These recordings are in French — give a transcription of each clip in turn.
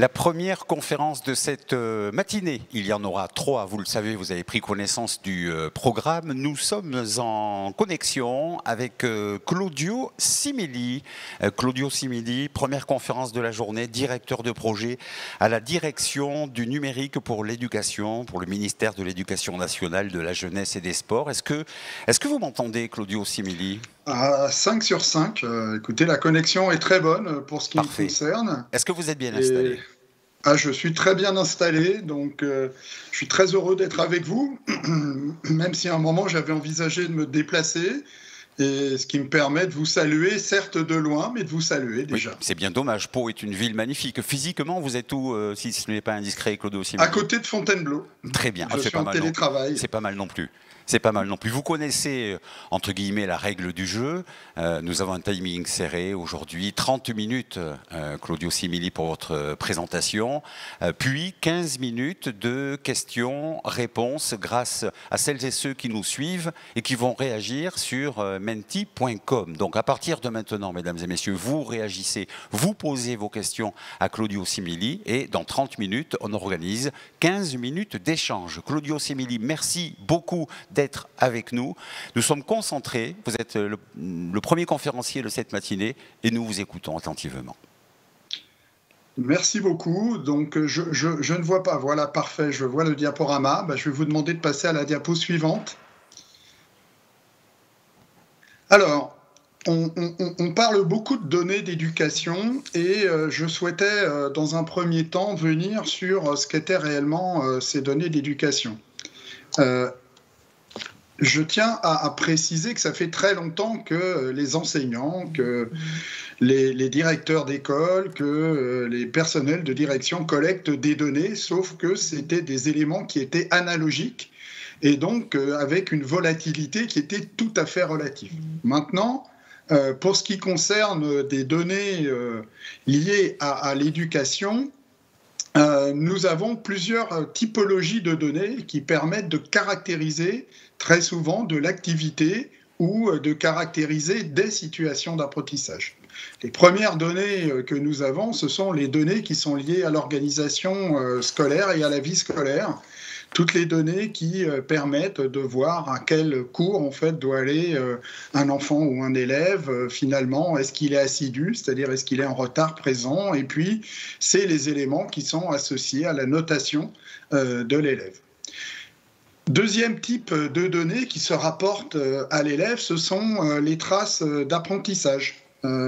La première conférence de cette euh, matinée, il y en aura trois, vous le savez, vous avez pris connaissance du euh, programme. Nous sommes en connexion avec euh, Claudio Simili. Claudio Simili, première conférence de la journée, directeur de projet à la direction du numérique pour l'éducation, pour le ministère de l'Éducation nationale, de la jeunesse et des sports. Est-ce que, est que vous m'entendez, Claudio Simili? À 5 sur 5. Euh, écoutez, la connexion est très bonne pour ce qui me concerne. Est-ce que vous êtes bien installé? Ah, Je suis très bien installé, donc euh, je suis très heureux d'être avec vous, même si à un moment j'avais envisagé de me déplacer. Et ce qui me permet de vous saluer, certes de loin, mais de vous saluer déjà. c'est bien dommage. Pau est une ville magnifique. Physiquement, vous êtes où, euh, si ce n'est pas indiscret, Claude aussi À côté de Fontainebleau. Très bien. Je ah, suis en télétravail. C'est pas mal non plus c'est pas mal non plus. Vous connaissez, euh, entre guillemets, la règle du jeu. Euh, nous avons un timing serré aujourd'hui, 30 minutes, euh, Claudio Simili, pour votre présentation, puis 15 minutes de questions-réponses grâce à celles et ceux qui nous suivent et qui vont réagir sur menti.com. Donc à partir de maintenant, mesdames et messieurs, vous réagissez, vous posez vos questions à Claudio Simili et dans 30 minutes, on organise 15 minutes d'échange. Claudio Simili, merci beaucoup d'être avec nous. Nous sommes concentrés. Vous êtes le, premier conférencier de cette matinée et nous vous écoutons attentivement. Merci beaucoup. Donc, je, ne vois pas. Voilà, parfait. Je vois le diaporama. Ben, je vais vous demander de passer à la diapo suivante. Alors, on, parle beaucoup de données d'éducation et euh, je souhaitais, euh, dans un premier temps, venir sur ce qu'étaient réellement euh, ces données d'éducation. Je tiens à, préciser que ça fait très longtemps que les enseignants, que les, directeurs d'école, que euh, les personnels de direction collectent des données, sauf que c'était des éléments qui étaient analogiques et donc euh, avec une volatilité qui était tout à fait relative. Maintenant, euh, pour ce qui concerne des données liées à l'éducation, nous avons plusieurs typologies de données qui permettent de caractériser très souvent de l'activité ou euh, de caractériser des situations d'apprentissage. Les premières données euh, que nous avons, ce sont les données qui sont liées à l'organisation euh, scolaire et à la vie scolaire. Toutes les données qui permettent de voir à quel cours en fait doit aller un enfant ou un élève finalement. Est-ce qu'il est assidu, c'est-à-dire est-ce qu'il est en retard présent Et puis, c'est les éléments qui sont associés à la notation de l'élève. Deuxième type de données qui se rapportent euh, à l'élève, ce sont euh, les traces euh, d'apprentissage.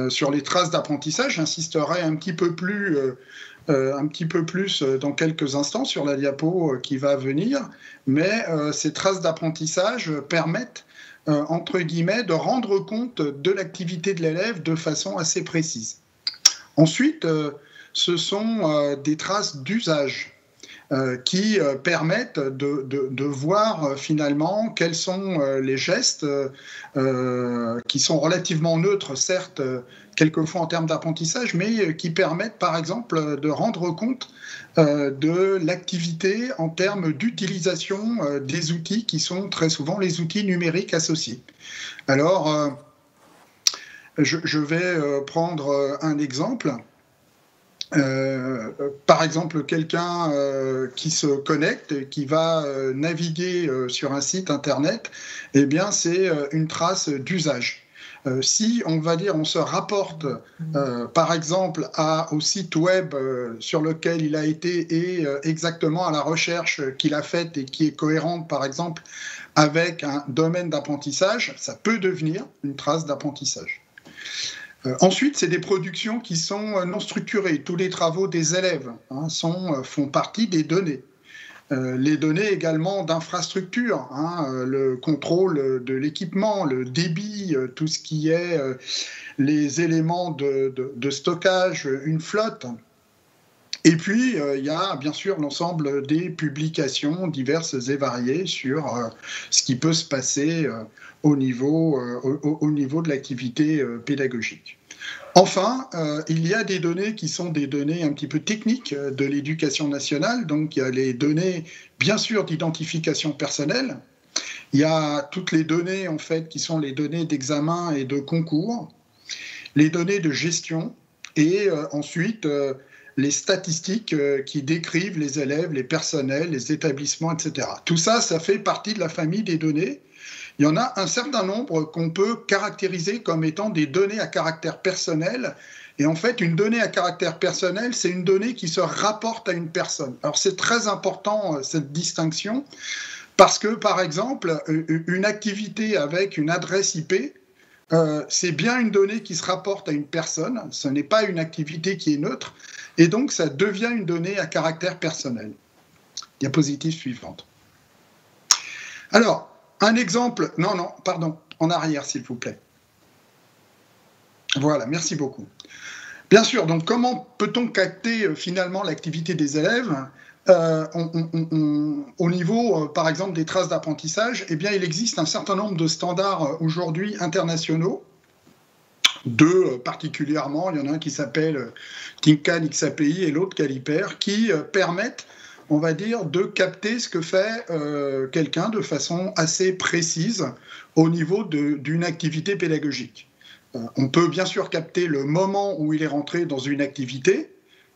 sur les traces d'apprentissage, j'insisterai un petit peu plus, un petit peu plus dans quelques instants sur la diapo qui va venir, mais ces traces d'apprentissage permettent entre guillemets de rendre compte de l'activité de l'élève de façon assez précise. Ensuite, ce sont des traces d'usage. Euh, qui euh, permettent de, voir euh, finalement quels sont les gestes qui sont relativement neutres, certes, quelquefois en termes d'apprentissage, mais qui permettent par exemple de rendre compte de l'activité en termes d'utilisation des outils qui sont très souvent les outils numériques associés. Alors, je, vais prendre un exemple. Euh, par exemple, quelqu'un euh, qui se connecte, qui va euh, naviguer sur un site internet, eh bien, c'est une trace d'usage. si on va dire, on se rapporte, par exemple, à, au site web sur lequel il a été et exactement à la recherche qu'il a faite et qui est cohérente, par exemple, avec un domaine d'apprentissage, ça peut devenir une trace d'apprentissage. Euh, ensuite, c'est des productions qui sont euh, non structurées. Tous les travaux des élèves hein, euh, font partie des données. les données également d'infrastructure, hein, le contrôle de l'équipement, le débit, tout ce qui est les éléments de, stockage, une flotte. Et puis, il y a bien sûr l'ensemble des publications diverses et variées sur ce qui peut se passer au niveau, euh, au, niveau de l'activité euh, pédagogique. Enfin, euh, il y a des données qui sont des données un petit peu techniques de l'éducation nationale. Donc, il y a les données, bien sûr, d'identification personnelle. Il y a toutes les données, en fait, qui sont les données d'examen et de concours, les données de gestion, et ensuite les statistiques qui décrivent les élèves, les personnels, les établissements, etc. Tout ça, ça fait partie de la famille des données. Il y en a un certain nombre qu'on peut caractériser comme étant des données à caractère personnel. Et en fait, une donnée à caractère personnel, c'est une donnée qui se rapporte à une personne. Alors c'est très important, euh, cette distinction, parce que, par exemple, une activité avec une adresse IP, euh, c'est bien une donnée qui se rapporte à une personne, ce n'est pas une activité qui est neutre, et donc ça devient une donnée à caractère personnel. Diapositive suivante. Alors, un exemple, non, non, pardon, en arrière s'il vous plaît. Voilà, merci beaucoup. Bien sûr, donc comment peut-on capter euh, finalement l'activité des élèves euh, au niveau, par exemple, des traces d'apprentissage, eh bien, il existe un certain nombre de standards aujourd'hui internationaux deux euh, particulièrement. Il y en a un qui s'appelle euh, Tinkan XAPI et l'autre Caliper, qui euh, permettent, on va dire, de capter ce que fait quelqu'un de façon assez précise au niveau d'une activité pédagogique. on peut bien sûr capter le moment où il est rentré dans une activité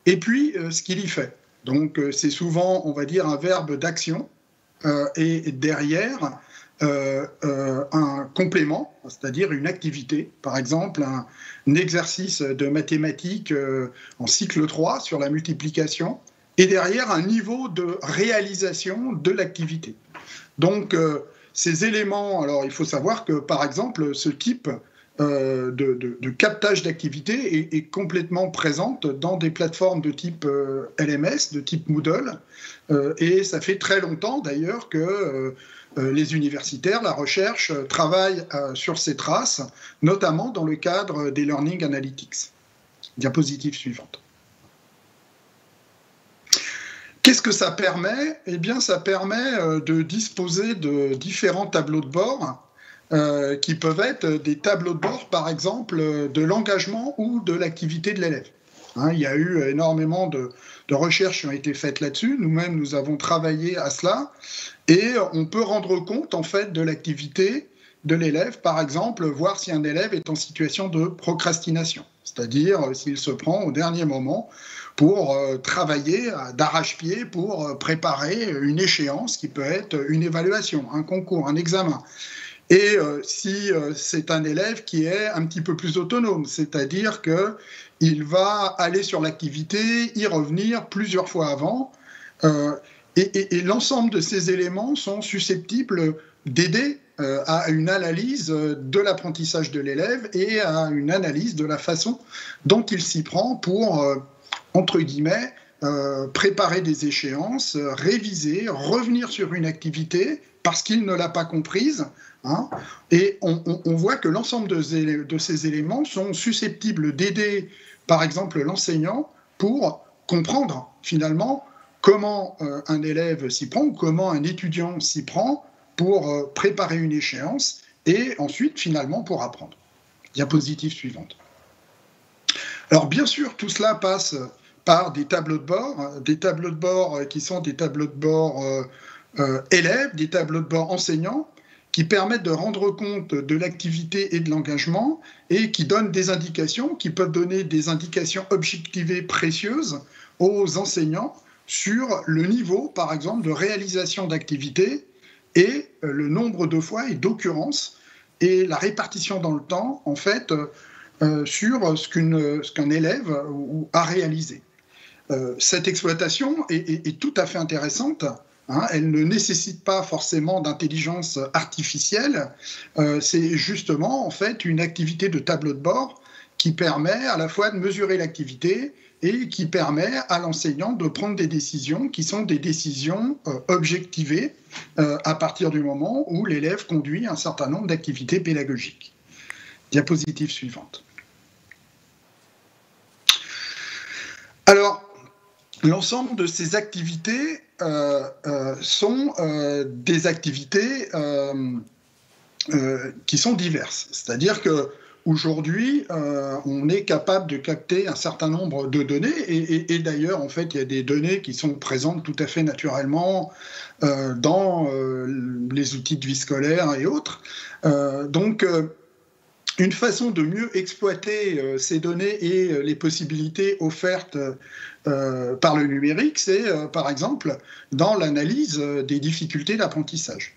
et puis ce qu'il y fait. Donc c'est souvent, on va dire, un verbe d'action. et derrière, euh, euh, un complément, c'est-à-dire une activité, par exemple un, exercice de mathématiques euh, en cycle 3 sur la multiplication, et derrière un niveau de réalisation de l'activité. Donc ces éléments, alors il faut savoir que par exemple ce type de, captage d'activité est, complètement présente dans des plateformes de type LMS, de type Moodle, et ça fait très longtemps d'ailleurs que euh, les universitaires, la recherche euh, travaillent euh, sur ces traces, notamment dans le cadre des Learning Analytics. Diapositive suivante. Qu'est-ce que ça permet? Eh bien, ça permet de disposer de différents tableaux de bord qui peuvent être des tableaux de bord, par exemple, de l'engagement ou de l'activité de l'élève. Hein, il y a eu énormément de, recherches qui ont été faites là-dessus. Nous-mêmes, nous avons travaillé à cela. Et on peut rendre compte, en fait, de l'activité de l'élève, par exemple, voir si un élève est en situation de procrastination, c'est-à-dire euh, s'il se prend au dernier moment pour euh, travailler d'arrache-pied pour euh, préparer une échéance qui peut être une évaluation, un concours, un examen. Et si c'est un élève qui est un petit peu plus autonome, c'est-à-dire qu'il va aller sur l'activité, y revenir plusieurs fois avant, et, l'ensemble de ces éléments sont susceptibles d'aider euh, à une analyse de l'apprentissage de l'élève et à une analyse de la façon dont il s'y prend pour, euh, entre guillemets, euh, préparer des échéances, réviser, revenir sur une activité parce qu'il ne l'a pas comprise. Hein. et on, voit que l'ensemble de, ces éléments sont susceptibles d'aider, par exemple, l'enseignant pour comprendre finalement comment euh, un élève s'y prend ou comment un étudiant s'y prend pour euh, préparer une échéance et ensuite finalement pour apprendre. Diapositive suivante. Alors bien sûr, tout cela passe par des tableaux de bord, hein, des tableaux de bord qui sont des tableaux de bord euh, élèves, des tableaux de bord enseignants, qui permettent de rendre compte de l'activité et de l'engagement et qui donnent des indications, qui peuvent donner des indications objectivées précieuses aux enseignants sur le niveau, par exemple, de réalisation d'activités et euh, le nombre de fois et d'occurrences et la répartition dans le temps, en fait, euh, sur ce qu'un élève a réalisé. Euh, cette exploitation est, tout à fait intéressante. Hein. elle ne nécessite pas forcément d'intelligence artificielle. C'est justement en fait une activité de tableau de bord qui permet à la fois de mesurer l'activité et qui permet à l'enseignant de prendre des décisions qui sont des décisions euh, objectivées euh, à partir du moment où l'élève conduit un certain nombre d'activités pédagogiques. Diapositive suivante. Alors, l'ensemble de ces activités euh, sont des activités qui sont diverses. C'est-à-dire que Aujourd'hui, euh, on est capable de capter un certain nombre de données, et, d'ailleurs, en fait, il y a des données qui sont présentes tout à fait naturellement euh, dans euh, les outils de vie scolaire et autres. donc, une façon de mieux exploiter euh, ces données et euh, les possibilités offertes euh, par le numérique, c'est par exemple dans l'analyse des difficultés d'apprentissage.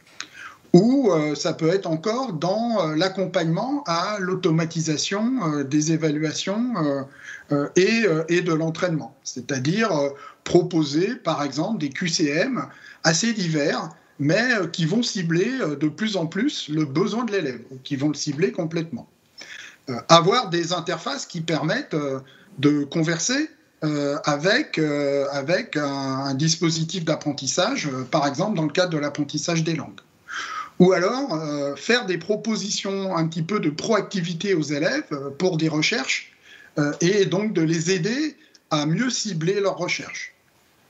Ou ça peut être encore dans l'accompagnement à l'automatisation des évaluations et, de l'entraînement. C'est-à-dire proposer par exemple des QCM assez divers mais euh, qui vont cibler euh, de plus en plus le besoin de l'élève, qui vont le cibler complètement. Euh, avoir des interfaces qui permettent de converser avec, avec un, dispositif d'apprentissage, par exemple dans le cadre de l'apprentissage des langues. Ou alors faire des propositions un petit peu de proactivité aux élèves pour des recherches et donc de les aider à mieux cibler leurs recherches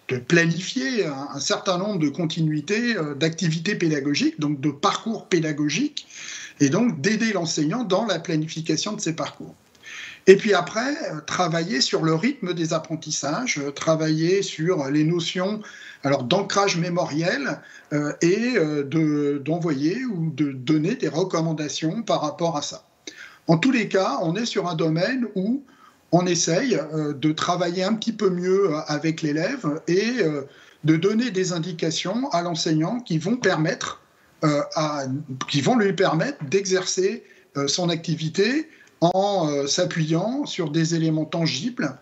de planifier un, certain nombre de continuités euh, d'activités pédagogiques, donc de parcours pédagogiques, et donc d'aider l'enseignant dans la planification de ces parcours. Et puis après, euh, travailler sur le rythme des apprentissages, euh, travailler sur les notions alors d'ancrage mémoriel et d'envoyer ou de donner des recommandations par rapport à ça. En tous les cas, on est sur un domaine où on essaye euh, de travailler un petit peu mieux euh, avec l'élève et euh, de donner des indications à l'enseignant qui vont permettre qui vont lui permettre d'exercer son activité en s'appuyant sur des éléments tangibles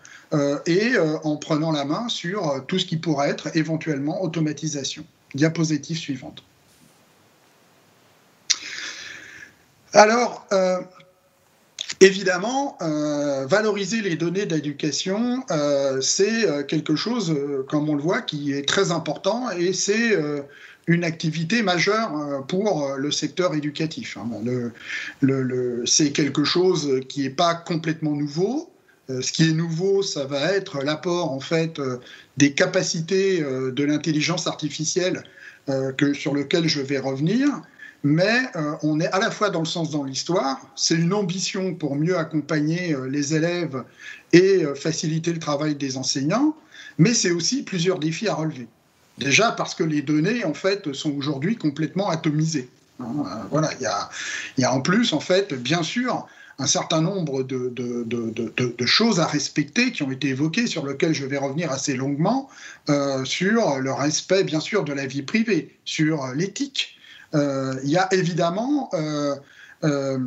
et en prenant la main sur tout ce qui pourrait être éventuellement automatisation. Diapositive suivante. Alors, Évidemment, euh, valoriser les données d'éducation, euh, c'est euh, quelque chose, comme on le voit, qui est très important et c'est une activité majeure pour le secteur éducatif. Hein. c'est quelque chose qui n'est pas complètement nouveau. Ce qui est nouveau, ça va être l'apport en fait des capacités de l'intelligence artificielle que, sur lequel je vais revenir mais euh, on est à la fois dans le sens dans l'histoire, c'est une ambition pour mieux accompagner euh, les élèves et euh, faciliter le travail des enseignants, mais c'est aussi plusieurs défis à relever. Déjà parce que les données, en fait, sont aujourd'hui complètement atomisées. Hein, voilà, il y a, en plus, en fait, bien sûr, un certain nombre de, choses à respecter qui ont été évoquées, sur lesquelles je vais revenir assez longuement, sur le respect, bien sûr, de la vie privée, sur l'éthique, euh, il y a évidemment euh, euh,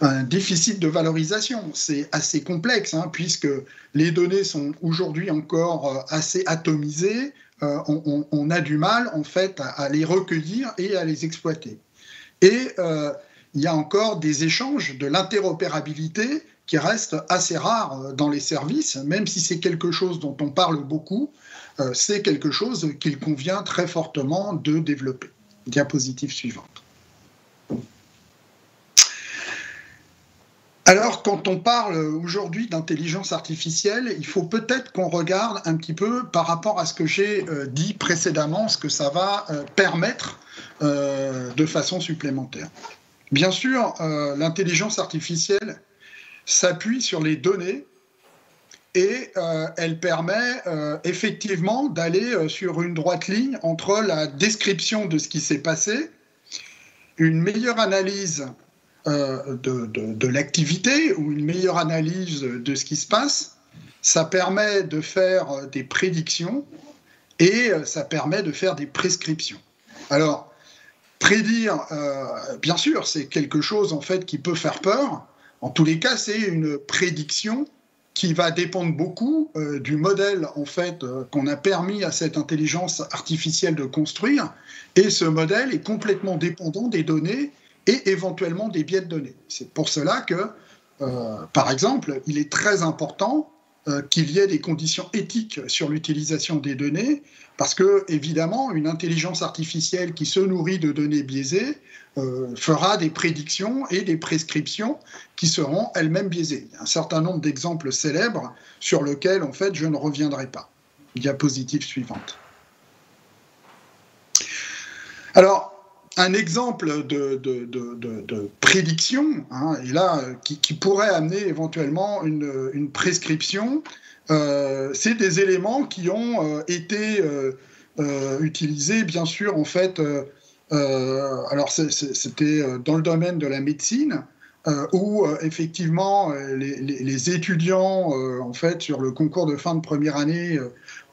un déficit de valorisation. C'est assez complexe, hein, puisque les données sont aujourd'hui encore assez atomisées. On, a du mal, en fait, à, les recueillir et à les exploiter. Et il y a encore des échanges de l'interopérabilité qui restent assez rares dans les services, même si c'est quelque chose dont on parle beaucoup, c'est quelque chose qu'il convient très fortement de développer. Diapositive suivante. Alors, quand on parle aujourd'hui d'intelligence artificielle, il faut peut-être qu'on regarde un petit peu par rapport à ce que j'ai euh, dit précédemment, ce que ça va euh, permettre euh, de façon supplémentaire. Bien sûr, l'intelligence artificielle s'appuie sur les données et elle permet effectivement d'aller sur une droite ligne entre la description de ce qui s'est passé, une meilleure analyse de, l'activité ou une meilleure analyse de ce qui se passe. Ça permet de faire des prédictions et ça permet de faire des prescriptions. Alors, prédire, bien sûr, c'est quelque chose en fait qui peut faire peur. En tous les cas, c'est une prédiction qui va dépendre beaucoup euh, du modèle en fait euh, qu'on a permis à cette intelligence artificielle de construire et ce modèle est complètement dépendant des données et éventuellement des biais de données. C'est pour cela que euh, par exemple, il est très important qu'il y ait des conditions éthiques sur l'utilisation des données, parce que, évidemment, une intelligence artificielle qui se nourrit de données biaisées euh, fera des prédictions et des prescriptions qui seront elles-mêmes biaisées. Il y a un certain nombre d'exemples célèbres sur lesquels, en fait, je ne reviendrai pas. Diapositive suivante. Alors, un exemple de, prédiction, hein, et là, qui, pourrait amener éventuellement une, prescription, euh, c'est des éléments qui ont euh, été utilisés, bien sûr, en fait, euh, alors c'était euh, dans le domaine de la médecine, où effectivement les, étudiants en fait sur le concours de fin de première année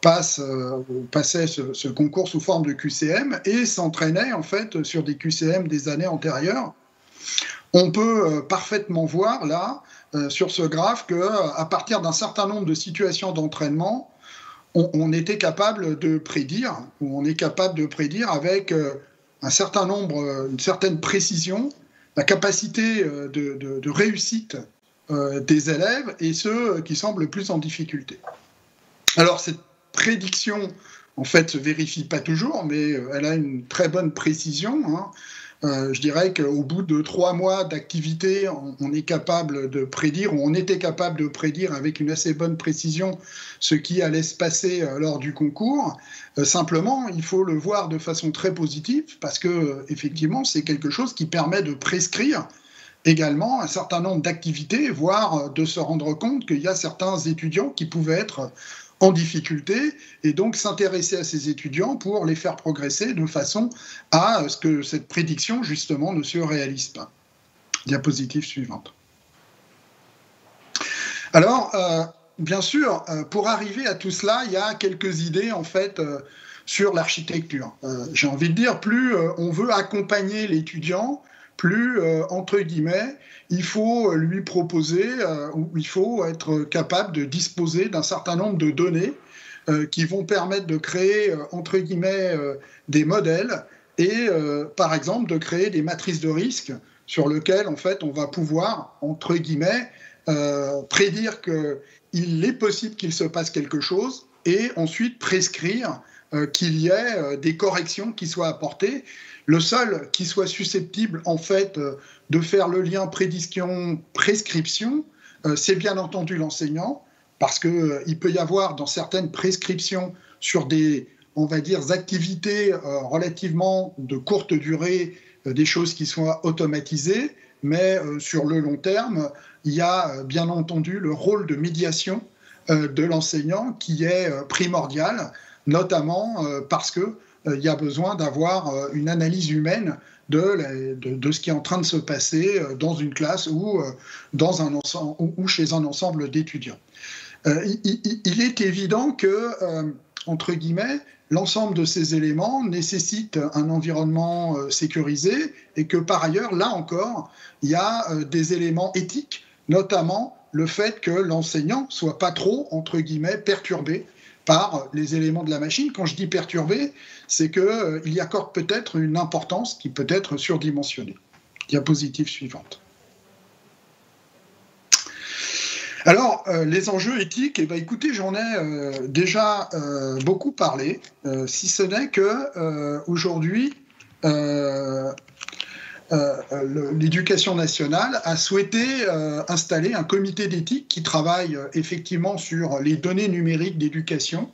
passaient ce, concours sous forme de QCM et s'entraînaient en fait sur des QCM des années antérieures. On peut parfaitement voir là sur ce graphe que à partir d'un certain nombre de situations d'entraînement, on, était capable de prédire, ou on est capable de prédire avec euh, un certain nombre, euh, une certaine précision, la capacité euh, de, réussite des élèves et ceux qui semblent le plus en difficulté. Alors cette prédiction, en fait, se vérifie pas toujours, mais elle a une très bonne précision. Hein. Euh, je dirais qu'au bout de trois mois d'activité, on, est capable de prédire, ou on était capable de prédire avec une assez bonne précision ce qui allait se passer euh, lors du concours. Euh, simplement, il faut le voir de façon très positive parce que effectivement, c'est quelque chose qui permet de prescrire également un certain nombre d'activités, voire de se rendre compte qu'il y a certains étudiants qui pouvaient être en difficulté et donc s'intéresser à ces étudiants pour les faire progresser de façon à ce que cette prédiction justement ne se réalise pas. Diapositive suivante. Alors, euh, bien sûr, euh, pour arriver à tout cela, il y a quelques idées en fait euh, sur l'architecture. J'ai envie de dire, plus on veut accompagner l'étudiant, plus, entre guillemets, il faut lui proposer, euh, ou il faut être capable de disposer d'un certain nombre de données euh, qui vont permettre de créer, euh, entre guillemets, des modèles et, par exemple, de créer des matrices de risque sur lesquelles, en fait, on va pouvoir, entre guillemets, prédire qu'il est possible qu'il se passe quelque chose et ensuite prescrire qu'il y ait des corrections qui soient apportées. Le seul qui soit susceptible, en fait, de faire le lien prédiction-prescription, euh, c'est bien entendu l'enseignant, parce qu'il euh, il peut y avoir dans certaines prescriptions sur des, on va dire, activités euh, relativement de courte durée, des choses qui soient automatisées, mais sur le long terme, il y a bien entendu le rôle de médiation de l'enseignant qui est primordial, notamment parce que il y a besoin d'avoir une analyse humaine de, ce qui est en train de se passer euh, dans une classe ou, euh, chez un ensemble d'étudiants. Euh, il, est évident que, entre guillemets, l'ensemble de ces éléments nécessite un environnement sécurisé et que par ailleurs, là encore, il y a des éléments éthiques, notamment le fait que l'enseignant soit pas trop, entre guillemets, perturbé par les éléments de la machine. Quand je dis perturbé, c'est qu'il euh, y accorde peut-être une importance qui peut être surdimensionnée. Diapositive suivante. Alors, euh, les enjeux éthiques, eh ben, écoutez, j'en ai euh, déjà beaucoup parlé, si ce n'est que aujourd'hui, l'éducation nationale a souhaité installer un comité d'éthique qui travaille effectivement sur les données numériques d'éducation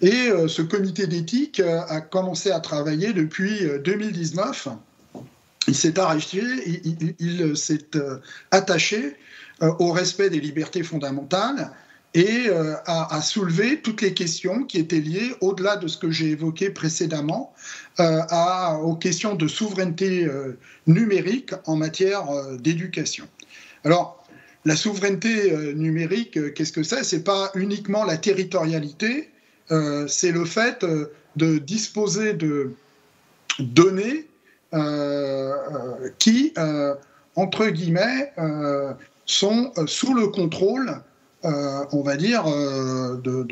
et euh, ce comité d'éthique euh, a commencé à travailler depuis 2019. Euh, il s'est arraché, il, s'est attaché au respect des libertés fondamentales et à, soulever toutes les questions qui étaient liées, au-delà de ce que j'ai évoqué précédemment, aux questions de souveraineté numérique en matière d'éducation. Alors, la souveraineté numérique, qu'est-ce que c'est? C'est pas uniquement la territorialité, euh, c'est le fait euh, de disposer de données euh, qui, entre guillemets, sont sous le contrôle, on va dire, de,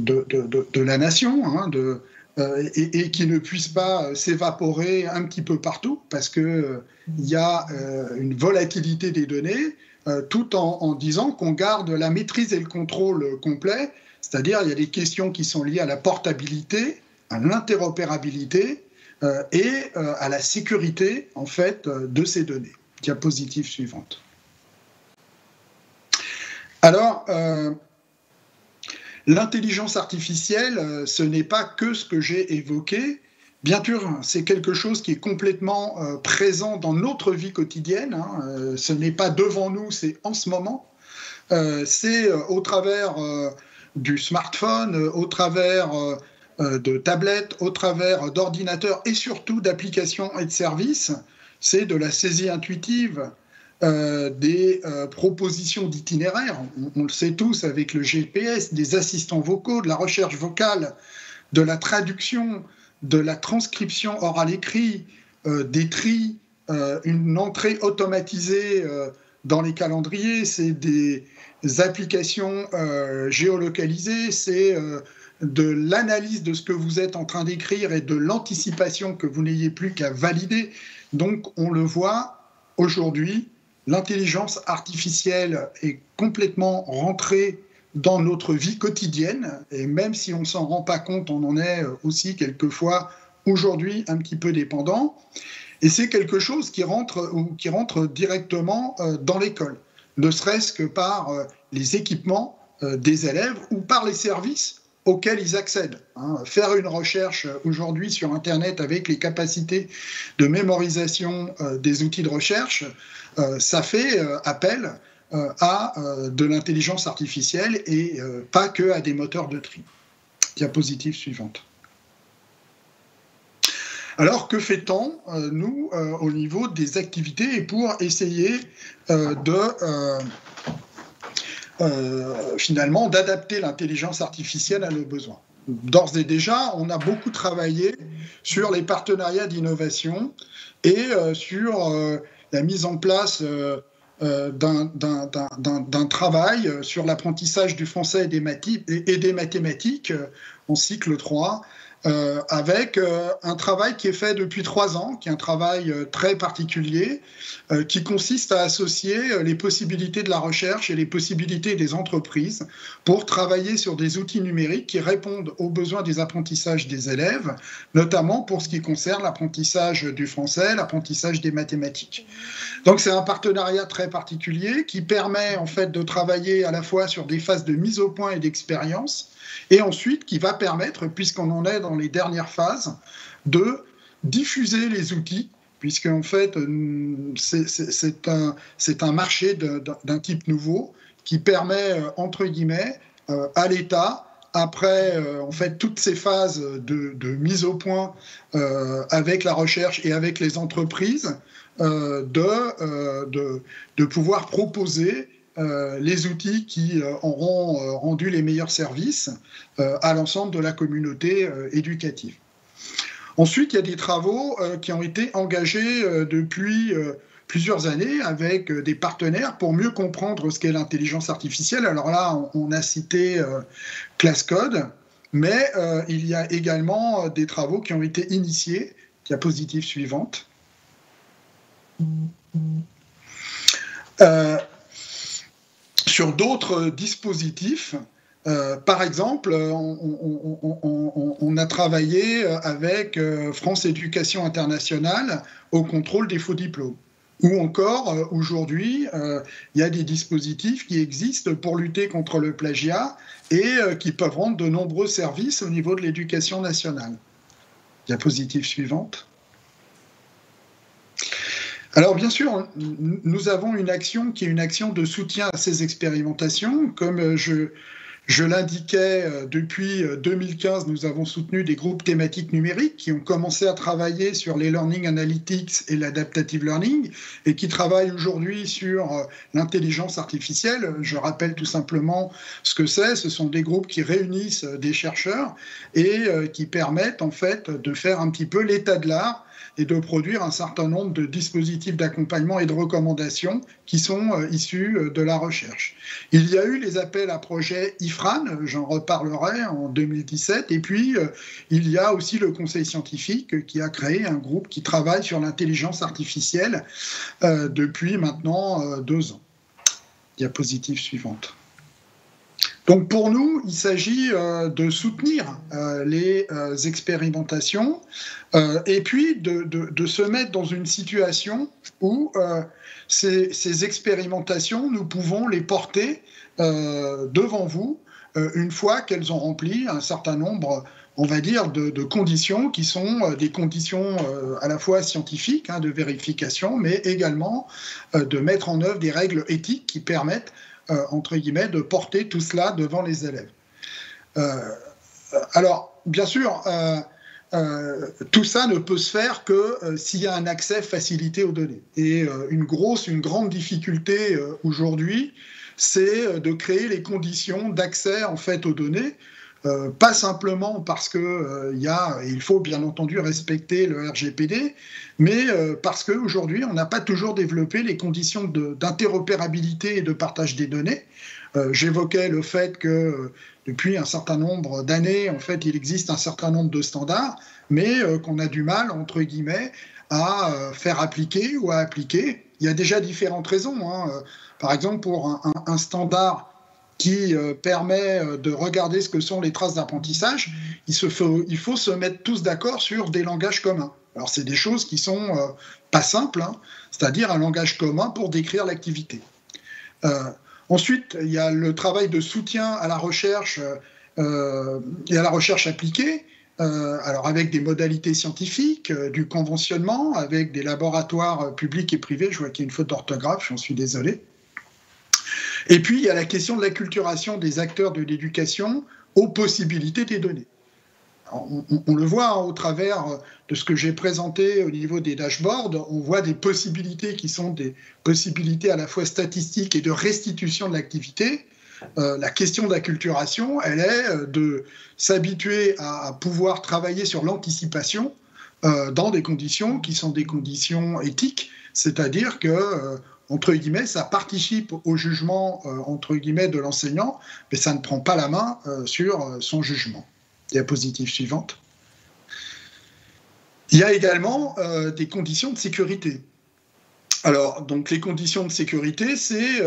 de, la nation, hein, et, qui ne puissent pas s'évaporer un petit peu partout, parce qu'il il y a une volatilité des données, tout en, en disant qu'on garde la maîtrise et le contrôle complet c'est-à-dire, il y a des questions qui sont liées à la portabilité, à l'interopérabilité euh, et euh, à la sécurité, en fait, euh, de ces données. Diapositive suivante. Alors, l'intelligence artificielle, ce n'est pas que ce que j'ai évoqué. Bien sûr, c'est quelque chose qui est complètement présent dans notre vie quotidienne. Hein. ce n'est pas devant nous, c'est en ce moment. c'est au travers du smartphone, euh, au travers euh, euh, de tablettes, au travers d'ordinateurs et surtout d'applications et de services. C'est de la saisie intuitive des propositions d'itinéraires. On, le sait tous avec le GPS, des assistants vocaux, de la recherche vocale, de la traduction, de la transcription orale-écrit, des tris, une entrée automatisée dans les calendriers, c'est des applications géolocalisées, c'est de l'analyse de ce que vous êtes en train d'écrire et de l'anticipation que vous n'ayez plus qu'à valider. Donc on le voit aujourd'hui, l'intelligence artificielle est complètement rentrée dans notre vie quotidienne et même si on ne s'en rend pas compte, on en est aussi quelquefois aujourd'hui un petit peu dépendant. Et c'est quelque chose qui rentre, qui rentre directement euh, dans l'école, ne serait-ce que par euh, les équipements euh, des élèves ou par les services auxquels ils accèdent. Hein. Faire une recherche aujourd'hui sur Internet avec les capacités de mémorisation des outils de recherche, ça fait euh, appel à de l'intelligence artificielle et pas que à des moteurs de tri. Diapositive suivante. Alors que fait-on, nous, au niveau des activités, et pour essayer de euh, finalement d'adapter l'intelligence artificielle à nos besoins? D'ores et déjà, on a beaucoup travaillé sur les partenariats d'innovation et euh, sur euh, la mise en place d'un travail sur l'apprentissage du français et des, et des mathématiques en cycle 3 euh, avec euh, un travail qui est fait depuis trois ans, qui est un travail euh, très particulier, qui consiste à associer les possibilités de la recherche et les possibilités des entreprises pour travailler sur des outils numériques qui répondent aux besoins des apprentissages des élèves, notamment pour ce qui concerne l'apprentissage du français, l'apprentissage des mathématiques. Donc c'est un partenariat très particulier qui permet en fait de travailler à la fois sur des phases de mise au point et d'expérience et ensuite qui va permettre, puisqu'on en est dans les dernières phases, de diffuser les outils, puisqu'en fait, euh, c'est un, un, marché d'un type nouveau qui permet, euh, entre guillemets, euh, à l'État, après en fait toutes ces phases de, mise au point avec la recherche et avec les entreprises, de, de, de, pouvoir proposer euh, les outils qui euh, auront euh, rendu les meilleurs services à l'ensemble de la communauté éducative. Ensuite, il y a des travaux qui ont été engagés depuis plusieurs années avec des partenaires pour mieux comprendre ce qu'est l'intelligence artificielle. Alors là, on, a cité ClassCode, mais il y a également des travaux qui ont été initiés. Diapositive suivante. Euh, sur d'autres dispositifs. Euh, par exemple, on, a travaillé avec euh, France Éducation Internationale au contrôle des faux diplômes. Ou encore, euh, aujourd'hui, il y a des dispositifs qui existent pour lutter contre le plagiat et qui peuvent rendre de nombreux services au niveau de l'éducation nationale. Diapositive suivante. Alors bien sûr, nous avons une action qui est une action de soutien à ces expérimentations. Comme euh, je, je l'indiquais, euh, depuis 2015, euh, nous avons soutenu des groupes thématiques numériques qui ont commencé à travailler sur les learning analytics et l'adaptative learning et qui travaillent aujourd'hui sur l'intelligence artificielle. Je rappelle tout simplement ce que c'est. Ce sont des groupes qui réunissent des chercheurs et qui permettent en fait de faire un petit peu l'état de l'art et de produire un certain nombre de dispositifs d'accompagnement et de recommandations qui sont euh, issus euh, de la recherche. Il y a eu les appels à projets IFRAN, j'en reparlerai en 2017, et puis euh, il y a aussi le Conseil scientifique qui a créé un groupe qui travaille sur l'intelligence artificielle depuis maintenant deux ans. Diapositive suivante. Donc pour nous, il s'agit euh, de soutenir euh, les euh, expérimentations et puis de, se mettre dans une situation où ces, expérimentations, nous pouvons les porter devant vous une fois qu'elles ont rempli un certain nombre on va dire, de, conditions qui sont des conditions à la fois scientifiques, hein, de vérification, mais également de mettre en œuvre des règles éthiques qui permettent entre guillemets, de porter tout cela devant les élèves. Euh, alors, bien sûr, tout ça ne peut se faire que s'il y a un accès facilité aux données. Et une grosse, une grande difficulté aujourd'hui, c'est de créer les conditions d'accès en fait aux données euh, pas simplement parce que euh, il faut bien entendu respecter le RGPD, mais euh, parce qu'aujourd'hui, on n'a pas toujours développé les conditions d'interopérabilité et de partage des données. J'évoquais le fait que depuis un certain nombre d'années, en fait, il existe un certain nombre de standards, mais qu'on a du mal, entre guillemets, à faire appliquer ou à appliquer. Il y a déjà différentes raisons. Hein. Par exemple, pour un standard qui euh, permet euh, de regarder ce que sont les traces d'apprentissage, il, faut, se mettre tous d'accord sur des langages communs. Alors c'est des choses qui sont euh, pas simples, hein, c'est-à-dire un langage commun pour décrire l'activité. ensuite, il y a le travail de soutien à la recherche et à la recherche appliquée. alors avec des modalités scientifiques, du conventionnement, avec des laboratoires publics et privés. Je vois qu'il y a une faute d'orthographe, j'en suis désolé. Et puis, il y a la question de l'acculturation des acteurs de l'éducation aux possibilités des données. On, le voit hein, au travers de ce que j'ai présenté au niveau des dashboards, on voit des possibilités qui sont des possibilités à la fois statistiques et de restitution de l'activité. Euh, la question de l'acculturation, elle est euh, de s'habituer à, pouvoir travailler sur l'anticipation euh, dans des conditions qui sont des conditions éthiques, c'est-à-dire que entre guillemets, ça participe au jugement, euh, entre guillemets, de l'enseignant, mais ça ne prend pas la main euh, sur euh, son jugement. Diapositive suivante. Il y a également des conditions de sécurité. Alors, donc les conditions de sécurité, c'est,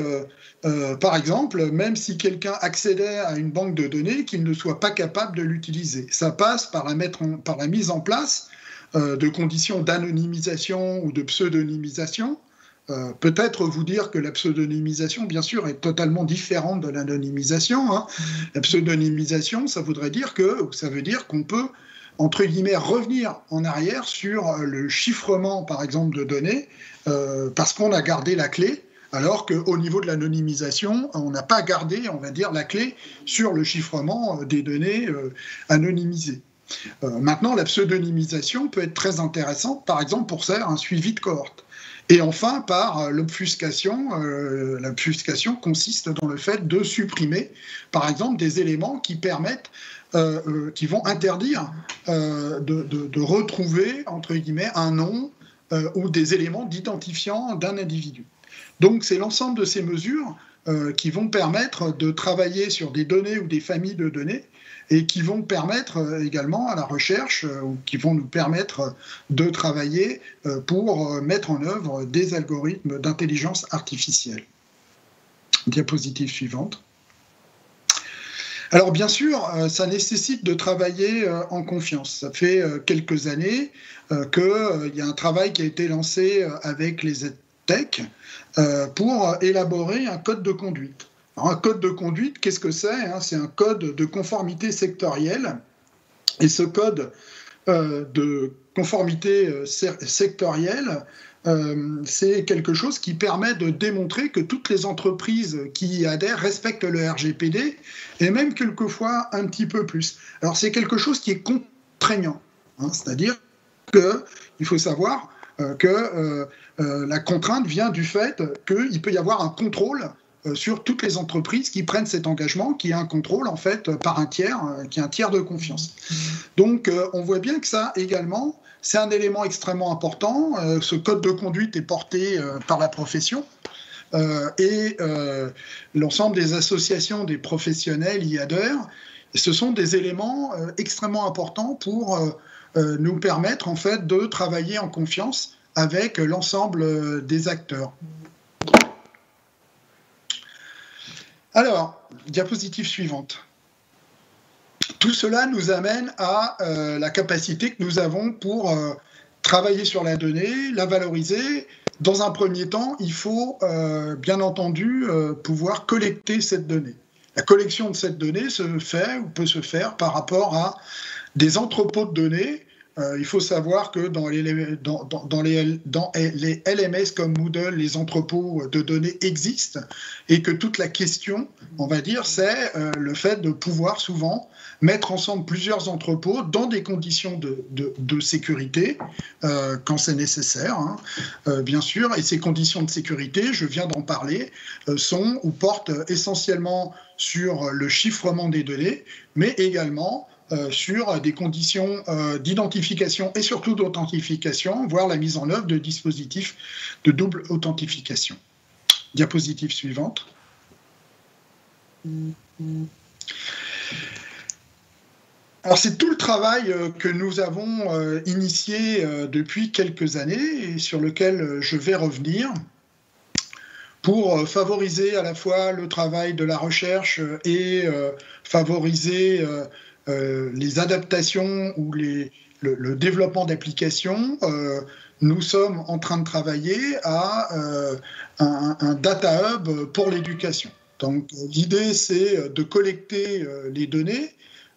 par exemple, même si quelqu'un accédait à une banque de données, qu'il ne soit pas capable de l'utiliser. Ça passe par la, mettre par la mise en place de conditions d'anonymisation ou de pseudonymisation, euh, peut-être vous dire que la pseudonymisation, bien sûr, est totalement différente de l'anonymisation. Hein. La pseudonymisation, ça voudrait dire que, ça veut dire qu'on peut, entre guillemets, revenir en arrière sur le chiffrement, par exemple, de données, euh, parce qu'on a gardé la clé, alors qu'au niveau de l'anonymisation, on n'a pas gardé, on va dire, la clé sur le chiffrement des données euh, anonymisées. maintenant, la pseudonymisation peut être très intéressante, par exemple, pour faire un suivi de cohorte. Et enfin, par euh, l'obfuscation, euh, l'obfuscation consiste dans le fait de supprimer, par exemple, des éléments qui permettent, euh, qui vont interdire de, retrouver, entre guillemets, un nom ou des éléments d'identifiant d'un individu. Donc c'est l'ensemble de ces mesures qui vont permettre de travailler sur des données ou des familles de données et qui vont permettre euh, également à la recherche, euh, ou qui vont nous permettre de travailler euh, pour mettre en œuvre des algorithmes d'intelligence artificielle. Diapositive suivante. Alors bien sûr, ça nécessite de travailler en confiance. Ça fait quelques années qu'il y a un travail qui a été lancé avec les EdTech pour élaborer un code de conduite un code de conduite, qu'est-ce que c'est hein? C'est un code de conformité sectorielle. Et ce code euh, de conformité euh, sectorielle, euh, c'est quelque chose qui permet de démontrer que toutes les entreprises qui y adhèrent respectent le RGPD et même quelquefois un petit peu plus. Alors c'est quelque chose qui est contraignant, hein. c'est-à-dire qu'il faut savoir que la contrainte vient du fait qu'il peut y avoir un contrôle sur toutes les entreprises qui prennent cet engagement, qui a un contrôle en fait par un tiers, euh, qui est un tiers de confiance. Donc euh, on voit bien que ça également, c'est un élément extrêmement important. ce code de conduite est porté par la profession. et l'ensemble des associations des professionnels y adhèrent. Ce sont des éléments extrêmement importants pour nous permettre en fait de travailler en confiance avec l'ensemble des acteurs. Alors, diapositive suivante. Tout cela nous amène à euh, la capacité que nous avons pour euh, travailler sur la donnée, la valoriser. Dans un premier temps, il faut euh, bien entendu pouvoir collecter cette donnée. La collection de cette donnée se fait ou peut se faire par rapport à des entrepôts de données il faut savoir que dans les, LMS comme Moodle, les entrepôts de données existent et que toute la question, on va dire, c'est le fait de pouvoir souvent mettre ensemble plusieurs entrepôts dans des conditions de, sécurité euh, quand c'est nécessaire, hein, euh, bien sûr. Et ces conditions de sécurité, je viens d'en parler, euh, sont ou portent essentiellement sur le chiffrement des données, mais également sur des conditions d'identification et surtout d'authentification, voire la mise en œuvre de dispositifs de double authentification. Diapositive suivante. Alors c'est tout le travail euh, que nous avons euh, initié euh, depuis quelques années et sur lequel je vais revenir pour favoriser à la fois le travail de la recherche et favoriser les adaptations ou le, développement d'applications. Nous sommes en train de travailler à un, un data hub pour l'éducation. Donc l'idée c'est de collecter les données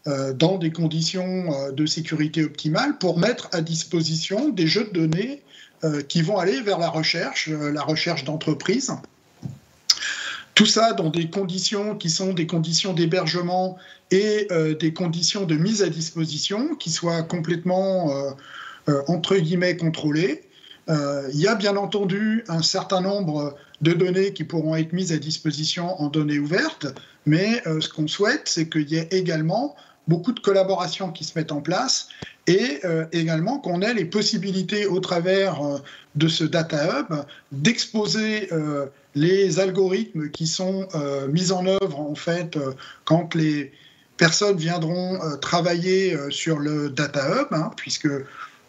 euh, dans des conditions euh, de sécurité optimales pour mettre à disposition des jeux de données euh, qui vont aller vers la recherche, la recherche d'entreprise. Tout ça dans des conditions qui sont des conditions d'hébergement et des conditions de mise à disposition qui soient complètement, entre guillemets, contrôlées. il y a bien entendu un certain nombre de données qui pourront être mises à disposition en données ouvertes, mais ce qu'on souhaite, c'est qu'il y ait également beaucoup de collaborations qui se mettent en place et euh, également qu'on ait les possibilités au travers euh, de ce data hub d'exposer euh, les algorithmes qui sont mis en œuvre en fait quand les personnes viendront travailler sur le data hub, hein, puisque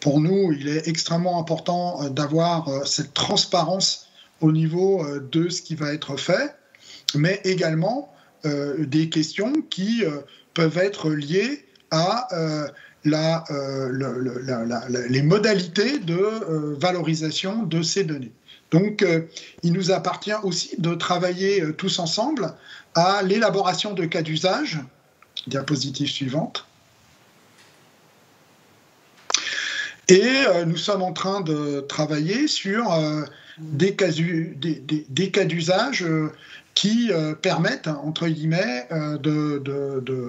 pour nous il est extrêmement important d'avoir cette transparence au niveau de ce qui va être fait, mais également des questions qui peuvent être liées à euh, euh, les modalités de euh, valorisation de ces données. Donc, il nous appartient aussi de travailler tous ensemble à l'élaboration de cas d'usage. Diapositive suivante. Et nous sommes en train de travailler sur des cas d'usage qui euh, permettent, entre guillemets, euh,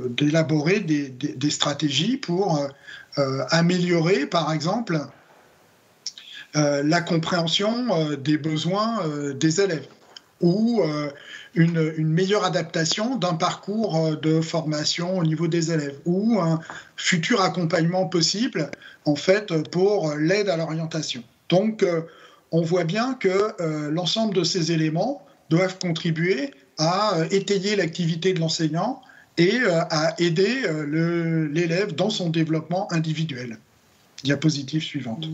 d'élaborer de, des, stratégies pour euh, améliorer, par exemple, la compréhension des besoins des élèves ou une, une, meilleure adaptation d'un parcours de formation au niveau des élèves ou un futur accompagnement possible en fait pour l'aide à l'orientation. Donc on voit bien que l'ensemble de ces éléments doivent contribuer à euh, étayer l'activité de l'enseignant et euh, à aider euh, l'élève dans son développement individuel. Diapositive suivante.